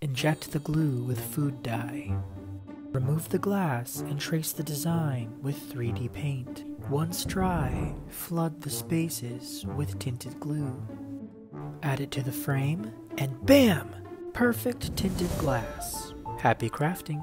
Inject the glue with food dye. Remove the glass and trace the design with 3D paint. Once dry, flood the spaces with tinted glue. Add it to the frame, and BAM! Perfect tinted glass. Happy crafting!